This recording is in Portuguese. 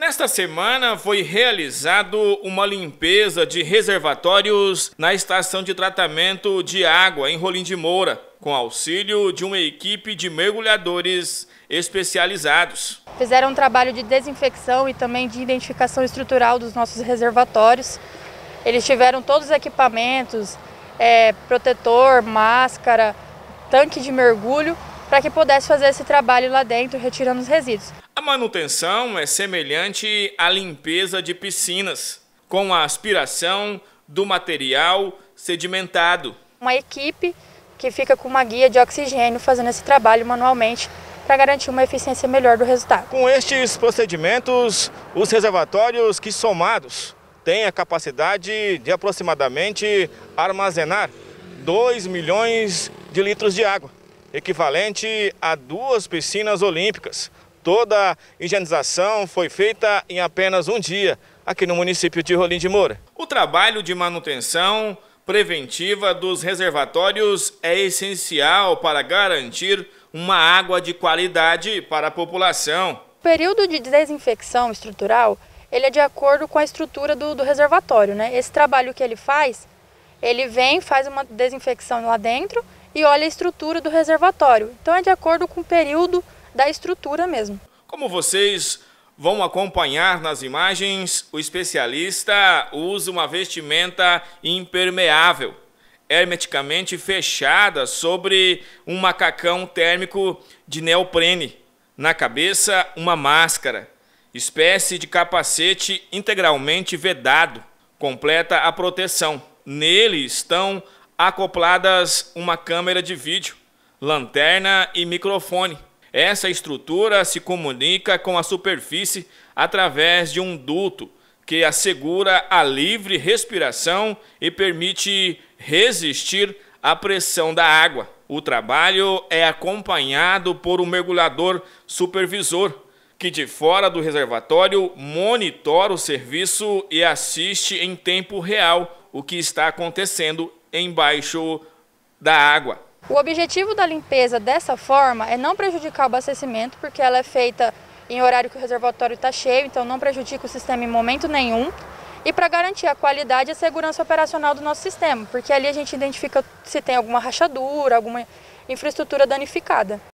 Nesta semana foi realizado uma limpeza de reservatórios na estação de tratamento de água em Rolim de Moura, com auxílio de uma equipe de mergulhadores especializados. Fizeram um trabalho de desinfecção e também de identificação estrutural dos nossos reservatórios. Eles tiveram todos os equipamentos, é, protetor, máscara, tanque de mergulho, para que pudesse fazer esse trabalho lá dentro, retirando os resíduos. A manutenção é semelhante à limpeza de piscinas, com a aspiração do material sedimentado. Uma equipe que fica com uma guia de oxigênio fazendo esse trabalho manualmente para garantir uma eficiência melhor do resultado. Com estes procedimentos, os reservatórios que somados têm a capacidade de aproximadamente armazenar 2 milhões de litros de água, equivalente a duas piscinas olímpicas, Toda a higienização foi feita em apenas um dia aqui no município de Rolim de Moura. O trabalho de manutenção preventiva dos reservatórios é essencial para garantir uma água de qualidade para a população. O período de desinfecção estrutural ele é de acordo com a estrutura do, do reservatório. Né? Esse trabalho que ele faz, ele vem, faz uma desinfecção lá dentro e olha a estrutura do reservatório. Então é de acordo com o período da estrutura mesmo. Como vocês vão acompanhar nas imagens, o especialista usa uma vestimenta impermeável, hermeticamente fechada sobre um macacão térmico de neoprene. Na cabeça, uma máscara, espécie de capacete integralmente vedado, completa a proteção. Nele estão acopladas uma câmera de vídeo, lanterna e microfone. Essa estrutura se comunica com a superfície através de um duto que assegura a livre respiração e permite resistir à pressão da água. O trabalho é acompanhado por um mergulhador supervisor, que de fora do reservatório monitora o serviço e assiste em tempo real o que está acontecendo embaixo da água. O objetivo da limpeza dessa forma é não prejudicar o abastecimento, porque ela é feita em horário que o reservatório está cheio, então não prejudica o sistema em momento nenhum. E para garantir a qualidade e a segurança operacional do nosso sistema, porque ali a gente identifica se tem alguma rachadura, alguma infraestrutura danificada.